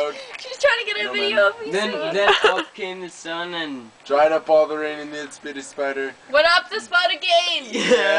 road. She's trying to get a No, video of me Then soon. then up came the sun and Dried up all the rain in the Spitty Spider. What up the spot again? yeah.